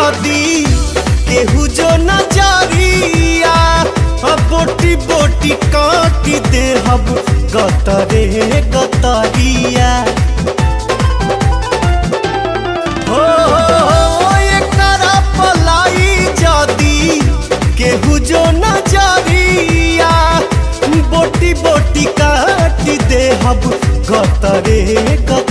नदी, केहू जो नज़रिया बोटी बोटी काटी दे हब गतरे गतरिया। जदी केहू नज़रिया, बोटी बोटी काटी दे हब गतरे गत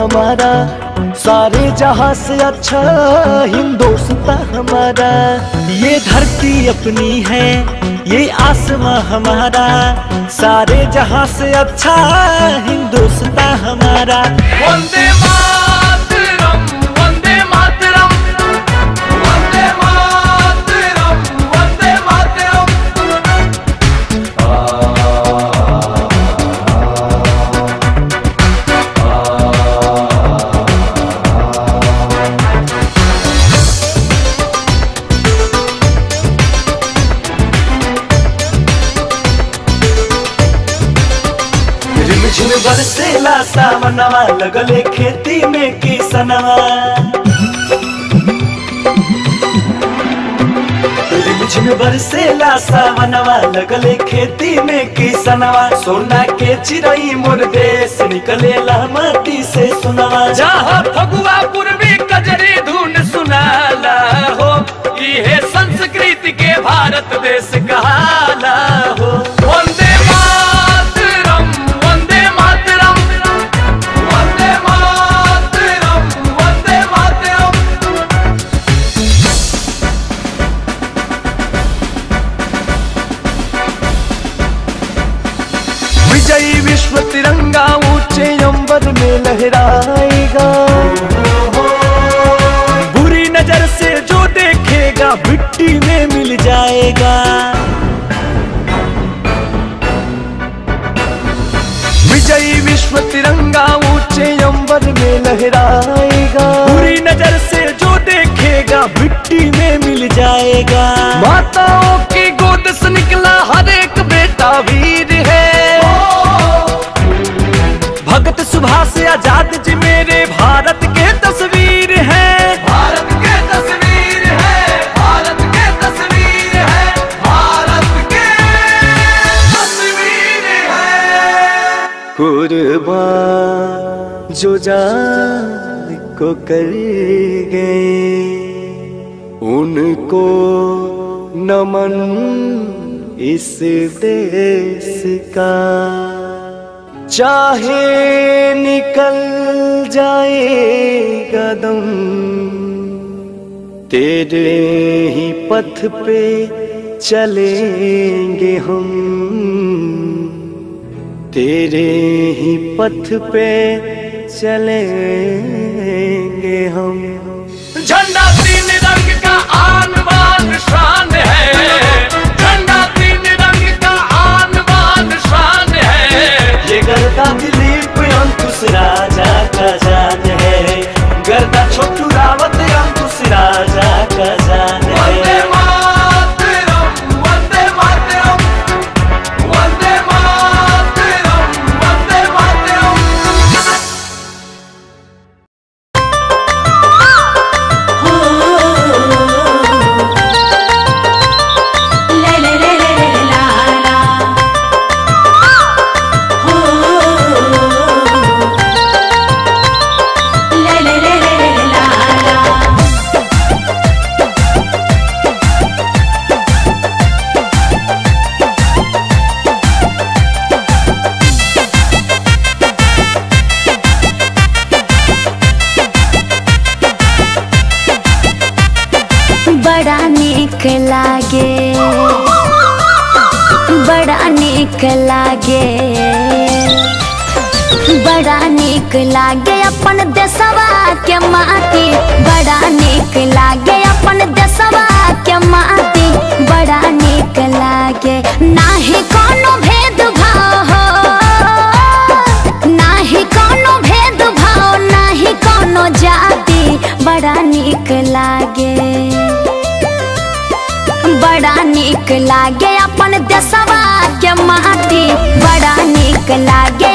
हमारा। सारे जहाँ से अच्छा हिंदोस्ता हमारा। ये धरती अपनी है, ये आसमा हमारा। सारे जहाँ से अच्छा हिंदोस्ता हमारा। लगले खेती में किसनवा सोना के चिरई मोर देश निकले लहमती से सुनवा। जहाँ फगुआ पूर्वी कजरी धुन सुनाला हो ये संस्कृति के भारत देश जान को कर गए। उनको नमन इस देश का। चाहे निकल जाए कदम तेरे ही पथ पे चलेंगे हम। तेरे ही पथ पे चलेंगे हम। झंडा तीन रंग का आन बान शान है। झंडा तीन रंग का आन बान शान है। ये गलता दिलीप अंकुश राजा का जान नीक लागे बड़ा निक लागे अपन देशवा के माटी। बड़ा निक लागे अपन देशवा के माटी। बड़ा नीक लागे नाही कोनो भेद भाव हो नाही कोनो भेद भाव नाही कोनो जाति। बड़ा निक लागे बड़ा निक लागे अपन देशवा के बड़ा निक लागे।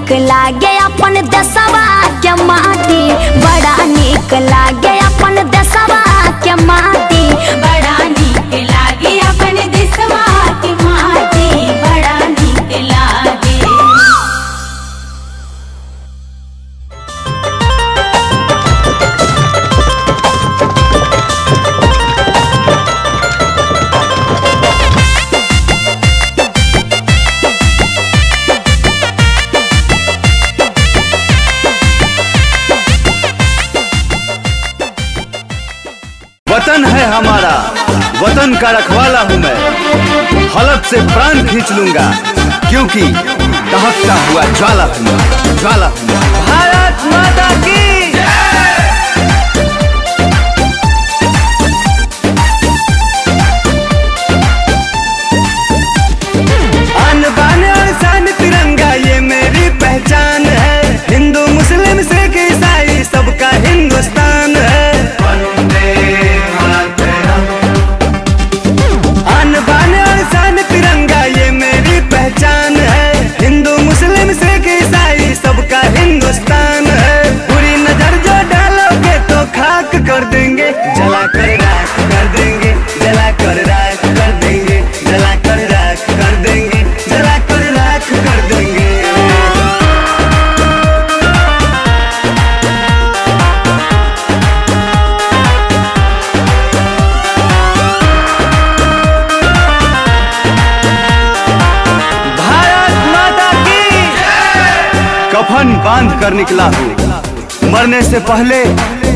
नीक लागे अपन दसवा के माटी बड़ा निक लागे अपन दसवा के माटी बड़ा का रखवाला हूँ मैं। हलत से प्राण खींच लूँगा, क्योंकि दहकता हुआ, ज्वाला हूँ ज्वाला हूँ बाँध निकला। हूँ मरने से पहले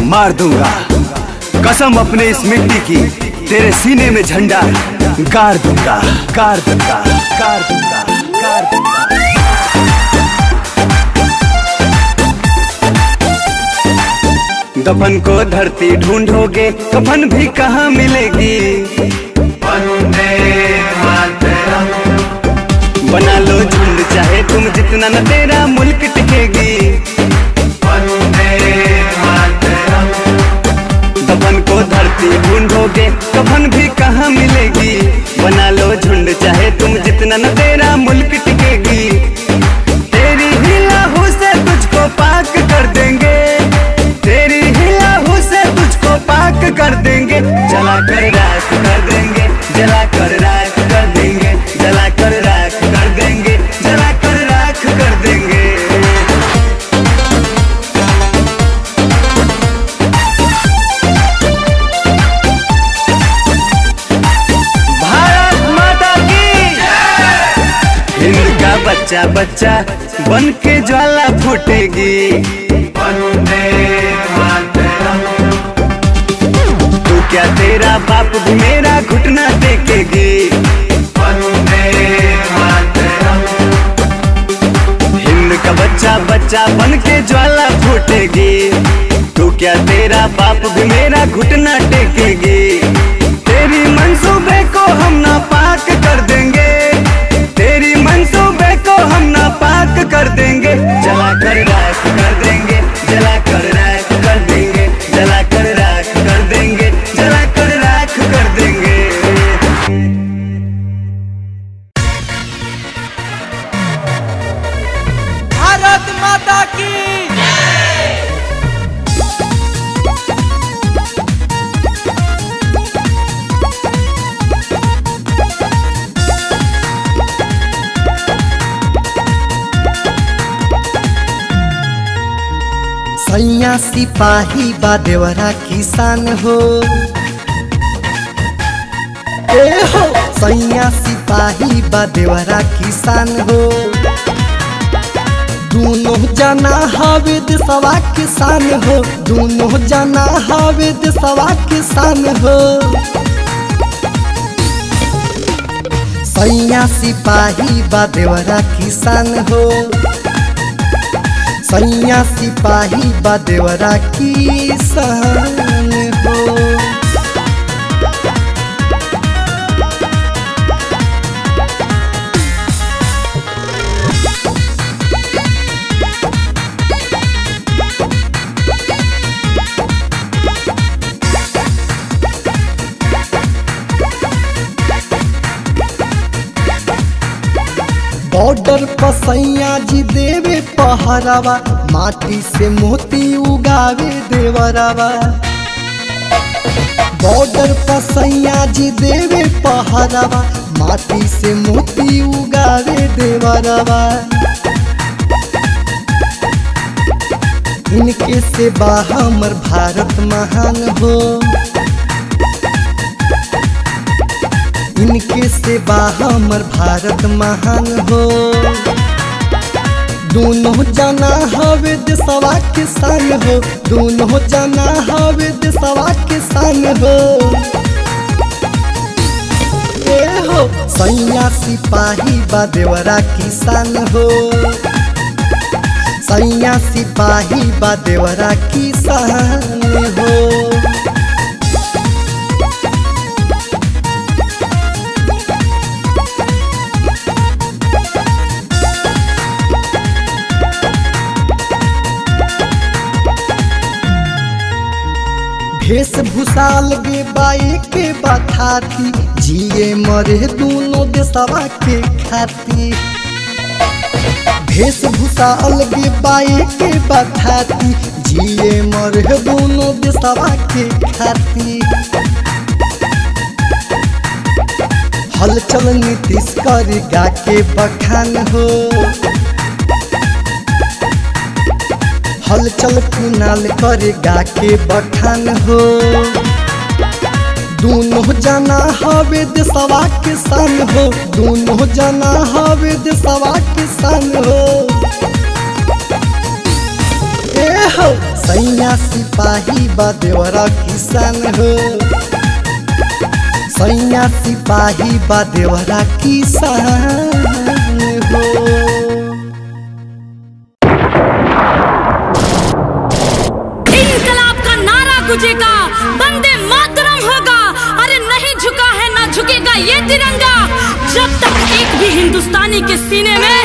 मार दूँगा। कसम अपने इस मिट्टी की, तेरे सीने में झंडा गाड़ दूँगा गाड़ दूँगा गाड़ दूँगा गाड़ दूँगा। दफन को धरती ढूंढोगे, कफन भी कहाँ मिलेगी? बना लो झुंड, चाहे तुम जितना न तेरा ढूंढोगे कफन भी कहाँ मिलेगी? बना लो झुंड, चाहे तुम जितना न तेरा मुल्क टिकेगी। तेरी ही लाहू से तुझको पाक कर देंगे। तेरी ही लाहू से तुझको पाक कर देंगे। चला कर बच्चा बन के ज्वाला फूटेगी। तू क्या तेरा बाप भी मेरा घुटना टेकेगी हिंद का बच्चा बच्चा बन के ज्वाला फूटेगी। तू क्या तेरा बाप भी सैया सिपाही बा देवरा किसान हो। सैया सिपाही बा देवरा किसान हो। दोनों जना हवे देशवा किसान हो। दोनों जना हवे देशवा किसान हो। सैया सिपाही बा देवरा किसान हो। सैया सिपाही बा देवरा किसान बॉर्डर पर सैया जी देवे पहरावा, माटी से मोती उगावे देवरावा। बॉर्डर पर सैया जी देवे पहरावा, माटी से मोती उगावे देवरावा। इनके से हमर भारत महान हो। इनके सेवा हमर भारत महान हो। दोनों जना हवे देशवा किसान हो। दोनों जना हवे देशवा किसान हो। हो सैया सिपाही बा देवरा किसान हो। सैया सिपाही बा देवरा किसान हो। वेशभूषा लगे बाई के बथाती जिए मरे दोनों देशवा के खाती। वेशभूषा अलगे बाई के बथाती जिए मरे दोनों देशवा के खाती। हलचल नीतीश कर गा के बखान हो। हलचल कुनाल करे गा के बखान हो। दोनों जना हवे देशवा किसान हो। दोनों जना हवे देशवा किसान हो। ए हो सैया सिपाही बा देवरा किसान हो। सैया सिपाही बा देवरा किसान। गुजेगा बंदे मातरम होगा। अरे नहीं झुका है, ना झुकेगा ये तिरंगा। जब तक एक भी हिंदुस्तानी के सीने में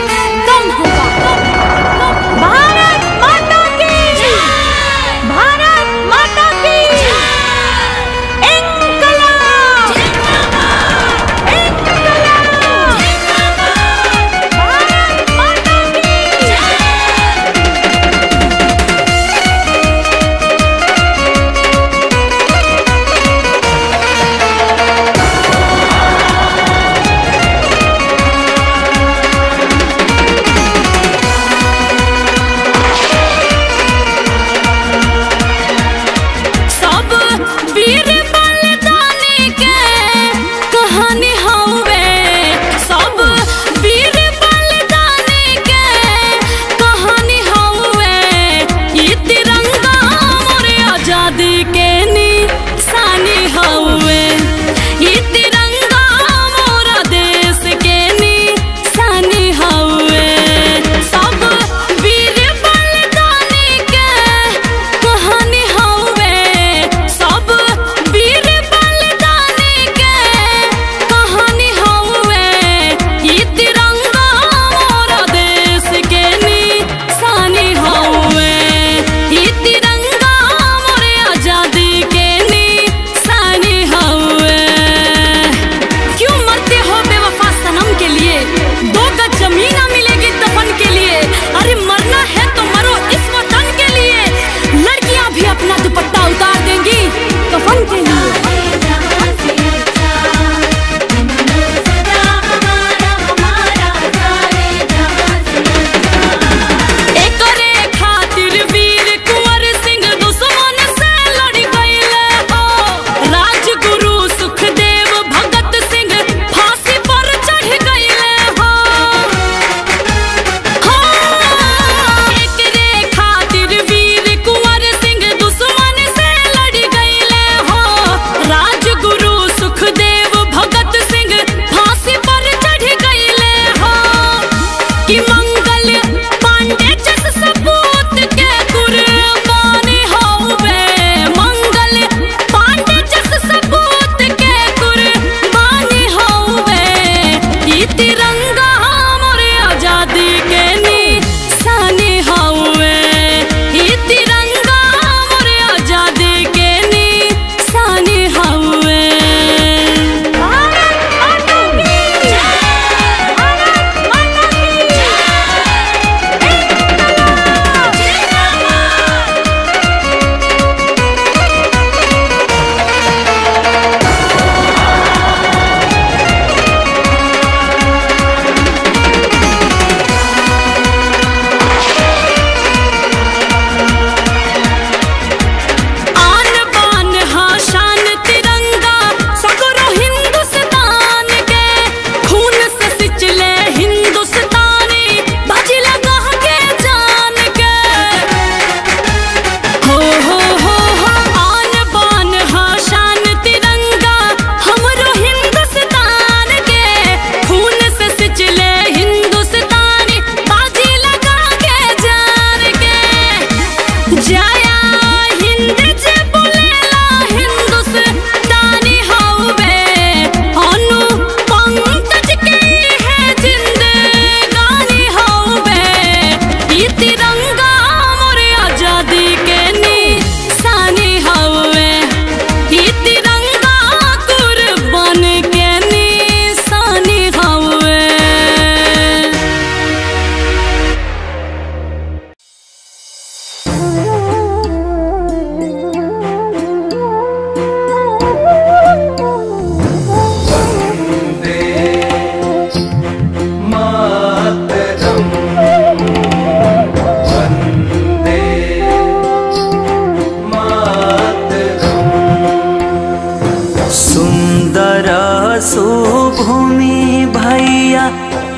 भूमि भैया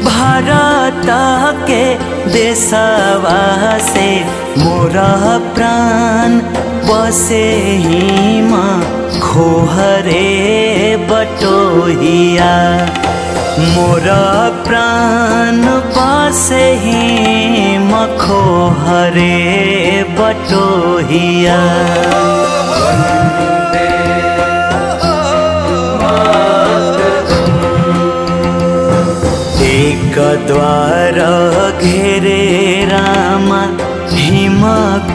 भारत के देशवा से मोरा प्राण बसे ही माँ, खोहरे बटोहिया। मोरा प्राण बसे ही मखोहरे बटोहिया। एक द्वार घेरे रामा, हिम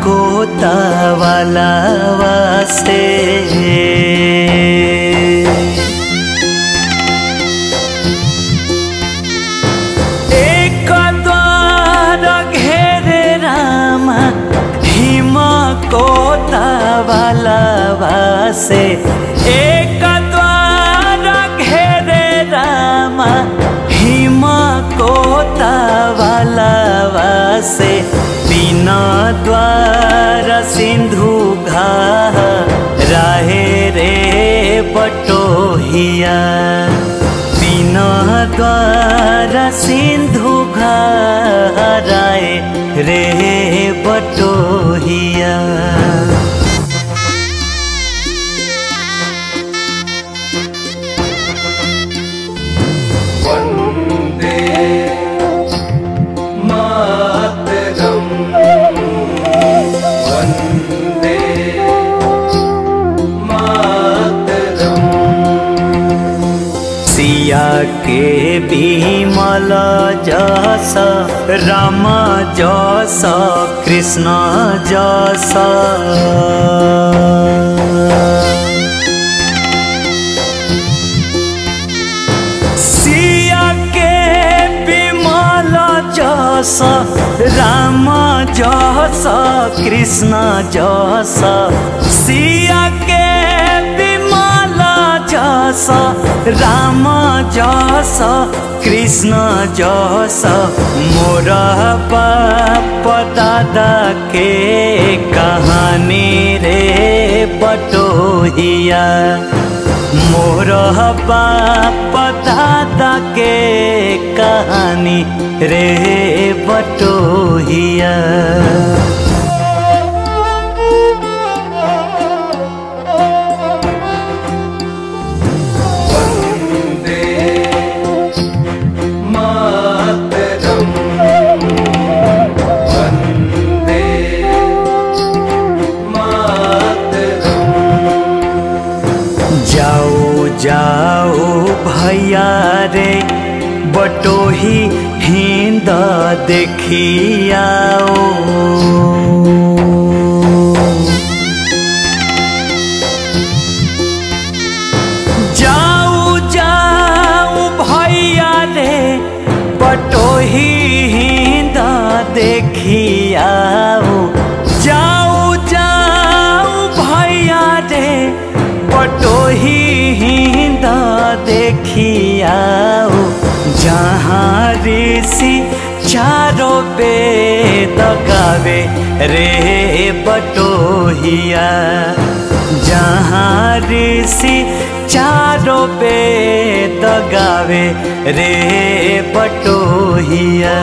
को तवाला वासे एक द्वार घेरे रामा, हिम को तवाला वासे एक वासे बिना द्वार सिंधु घा राहे रे बटोहिया बिना द्वार सिंधु घा राय रे बटोहिया जस, राम जस, कृष्ण जस। सिया के बिमल जस, राम जस, कृष्ण जस। सिया के जस राम जस कृष्ण जस मोर बाप दादा के कहानी रे बटोहिया मोर बाप दादा के कहानी रे बटोहिया जाओ जाओ भैया रे बटोही हिंद देखियाओ बटोही हिंद देखियाओ जहाँ ऋषि चारो वेद गावे रे बटोहिया। जहाँ ऋषि चारो वेद गावे रे बटोहिया।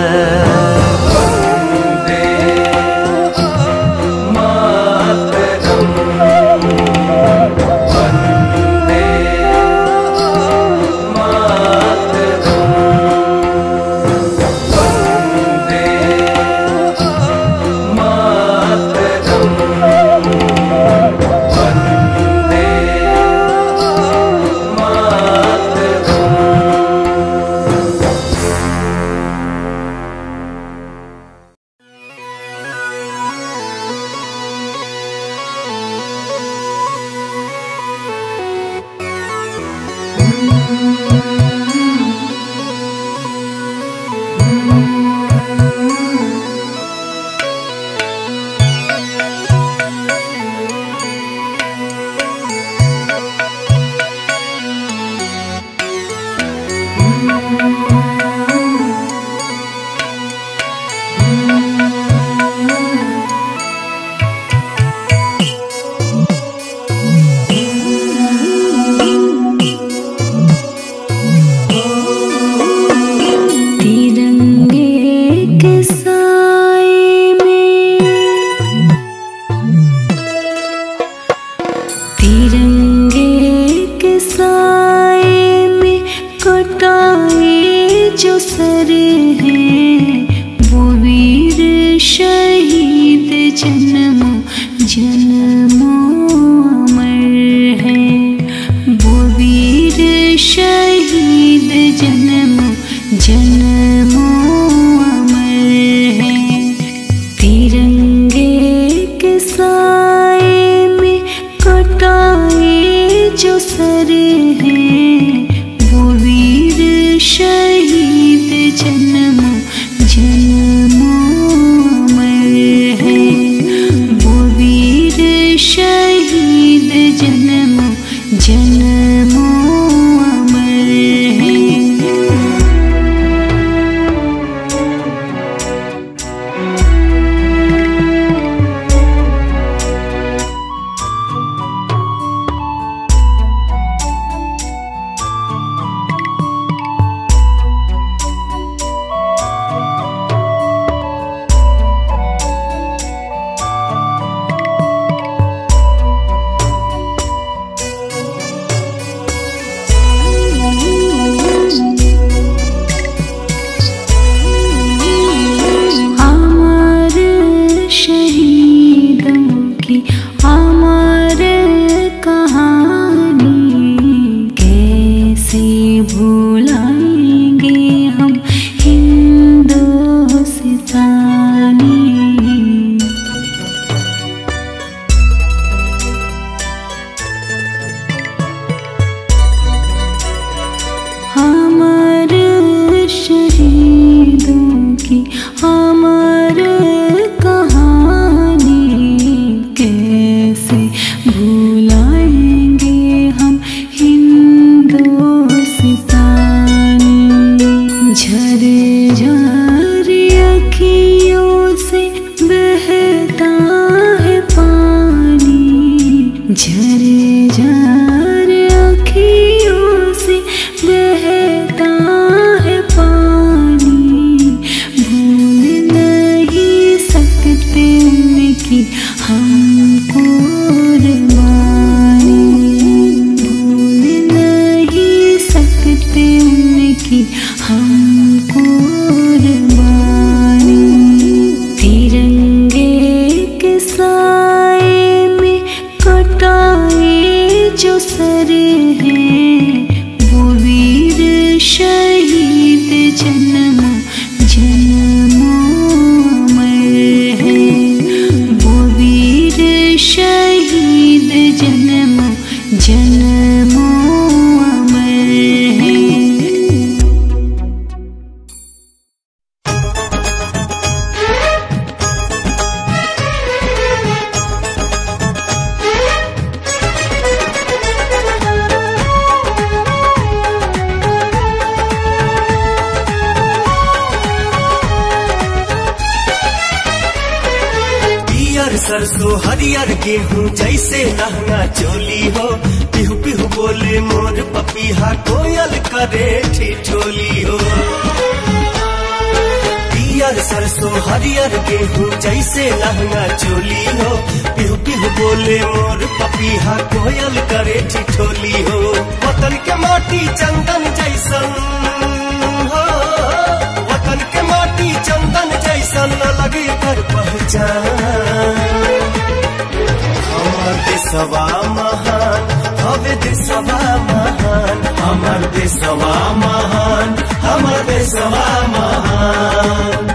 हमार देशवा महान हवे देशवा महान हमार देशवा महान हमार देशवा महान।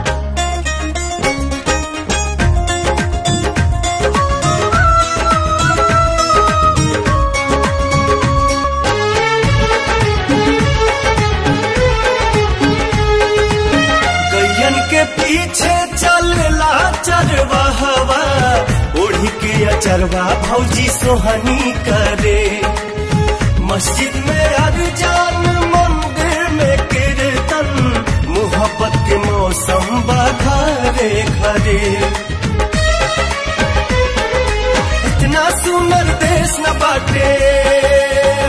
करवा भौजी सोहनी करे। मस्जिद में अगजान मंदिर में कीर्तन, मोहब्बत के मौसम बधरे खरे इतना सुंदर देश न बाटे,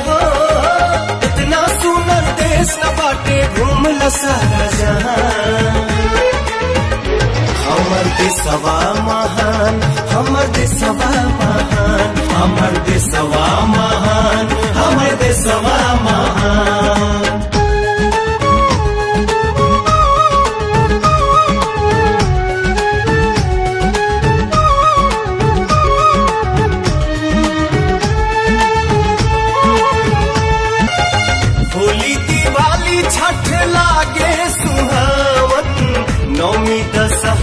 हो। इतना सुंदर देश न बाटे घूम ल सारा हमर देशवा महान हमर देशवा महान हमर देशवा महान हमर देशवा महान।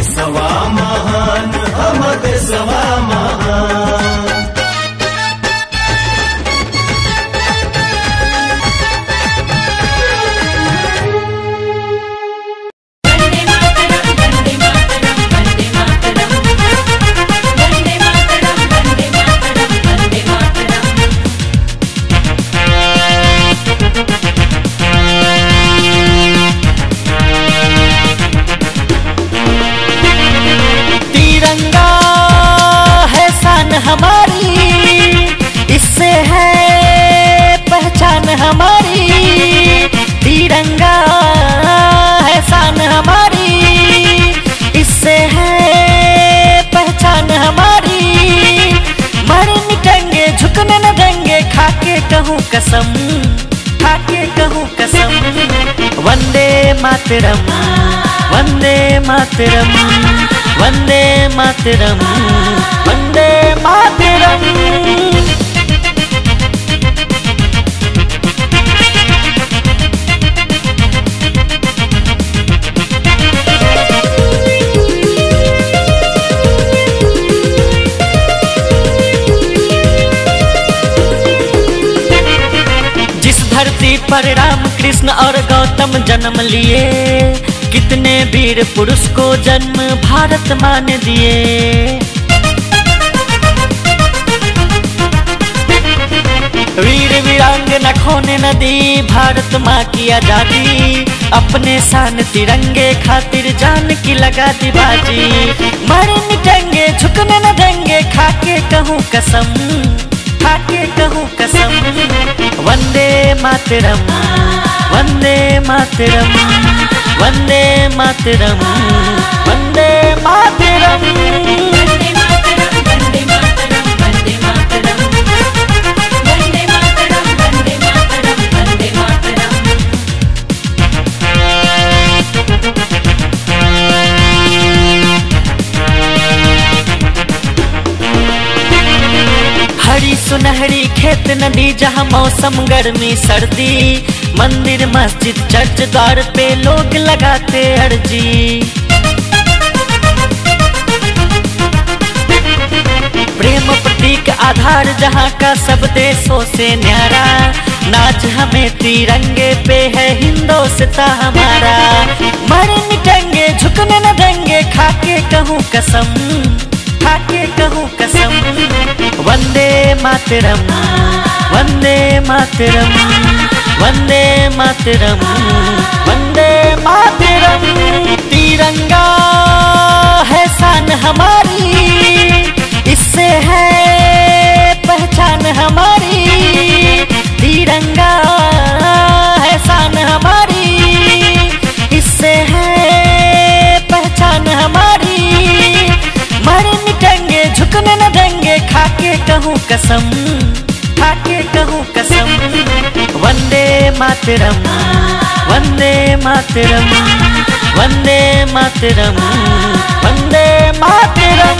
ಬೇಸವಾ मातरम वंदे मातरम वंदे मातरम। जिस धरती पर राम कृष्ण और गौतम जन्म लिए कितने वीर पुरुष को जन्म भारत मान दिए। वीर वीरांग न खोने न दी भारत माँ की आज़ादी। अपने शान तिरंगे खातिर जान की लगा दी बाजी मर मिटेंगे झुकने न देंगे, खाके कहूँ कसम, खाके कहूँ कसम। वंदे मातरम वंदे मातरम। वंदे मातरम वंदे मातरम। हरी सुनहरी खेत नदी जहाँ मौसम गर्मी सर्दी मंदिर, मस्जिद, चर्च द्वार पे लोग लगाते अर्जी प्रेम प्रतीक आधार, जहाँ का सब देशों से न्यारा। नाच हमें तिरंगे पे है हिंदोस्ता हमारा मर मिटेंगे, झुकने न देंगे, खाके कहूँ कसम, खाके कहूँ कसम। वंदे मातरम वंदे मातरम। वंदे मातरम वंदे मातरम। तिरंगा है शान हमारी, इससे है पहचान हमारी। तिरंगा है शान हमारी, इससे है पहचान हमारी। मर मिटेंगे, झुकने न देंगे, खाके कहूँ कसम। खाके कहूँ कसम वंदे मातरम वंदे मातरम वंदे मातरम वंदे मातरम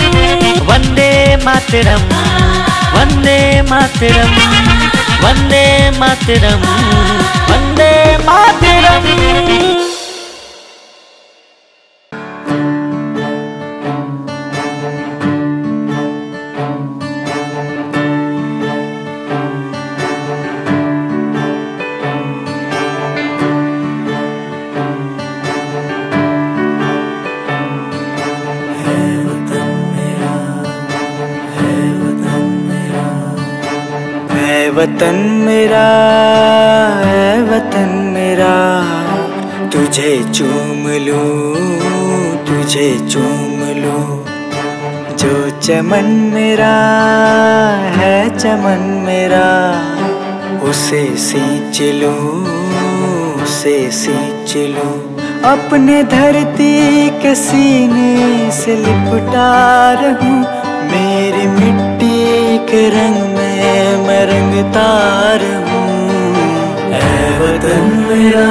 वंदे मातरम वंदे मातरम वंदे मातरम वंदे मातरम वतन मेरा है वतन मेरा, तुझे चूम लूँ, तुझे चूम लूँ। जो चमन मेरा, है चमन मेरा, उसे सींच लूँ, उसे सींच लूँ। अपने धरती के सीने से लिपटा रहूँ, मेरी मिट्टी के रंग में रंगता रहूँ ऐ वतन मेरा,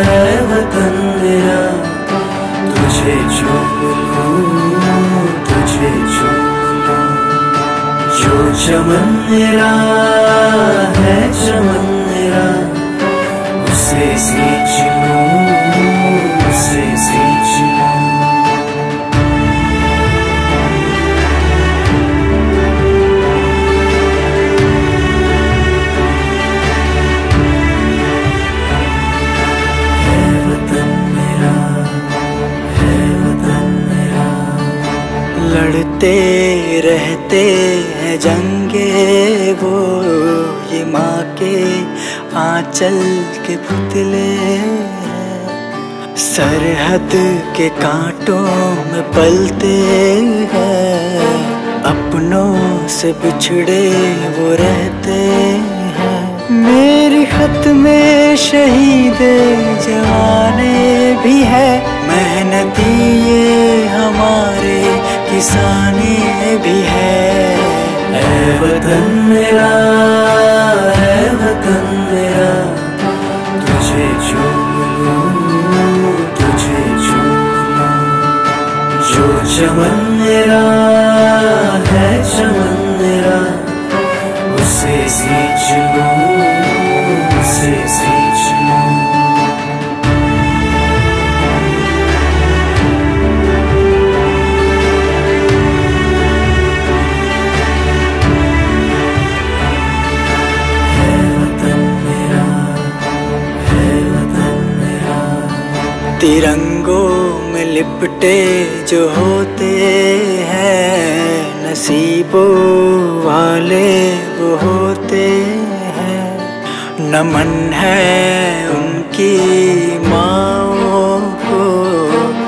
ऐ वतन मेरा, तुझे तुझे जो चमन मेरा, है चमन मेरा, उसे सींच लड़ते रहते हैं जंगे वो, ये माँ के आंचल के पुतले सरहद के कांटों में पलते हैं, अपनों से बिछड़े वो रहते हैं। मेरी खत में शहीद जवाने भी है, मेहनती ये हमारे किसाने भी है। ऐ वतन मेरा, ऐ वतन मेरा। तुझे चूम लूँ, तुझे चूम लूँ। जो चमन मेरा, है चमन मेरा, उसे सींच लूँ। तिरंगों में लिपटे जो होते हैं, नसीबों वाले वो होते हैं। नमन है उनकी माओ को,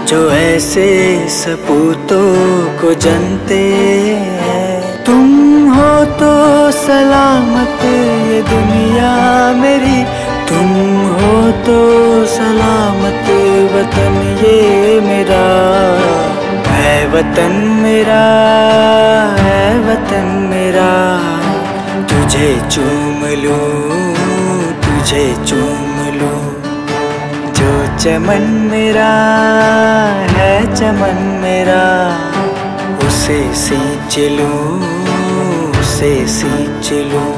जो ऐसे सपूतों को जनते हैं। तुम हो तो सलामत, ये दुनिया मेरी। तुम हो तो सलामत वतन ये मेरा, है वतन मेरा, है वतन मेरा। तुझे चूम लूँ, तुझे चूम लूँ। जो चमन मेरा, है चमन मेरा, उसे सींच लूँ, उसे सींच लूँ।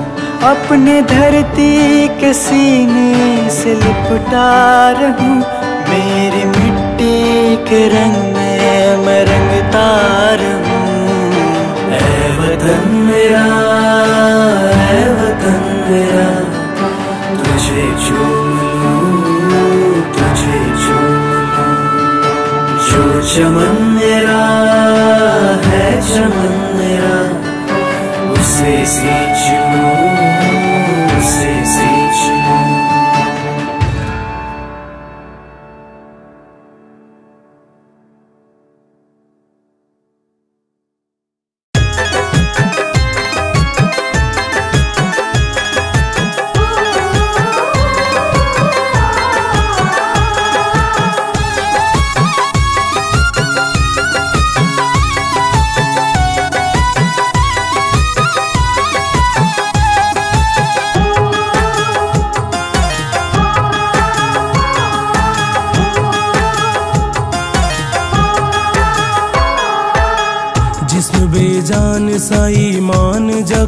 अपने धरती के सीने से लिपटा रहूँ मेरी मिट्टी के रंग में मैं रंगता रहूँ ऐ वतन मेरा, ऐ वतन मेरा, तुझे चूम तुझे चूम जो चमन मेरा, है चमन मेरा, उसे सींच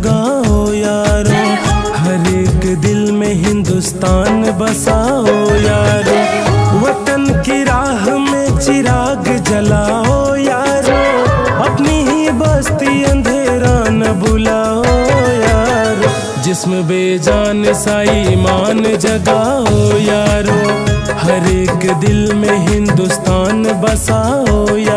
जगाओ यारो। हर एक दिल में हिंदुस्तान बसाओ यारो। वतन की राह में चिराग जलाओ यारो। अपनी ही बस्ती अंधेरा न बुलाओ यारो। जिस्म बेजान सा ईमान जगाओ यारो। हर एक दिल में हिंदुस्तान बसाओ यारो।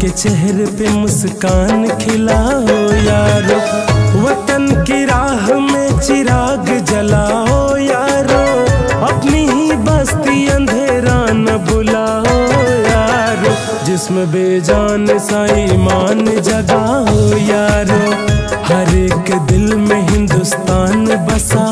के चेहरे पे मुस्कान खिलाओ यारो। वतन की राह में चिराग जलाओ यारो। अपनी ही बस्ती अंधेरा न बुलाओ यारो। जिसमें बेजान सा ईमान जगाओ यारो। हर एक दिल में हिंदुस्तान बसा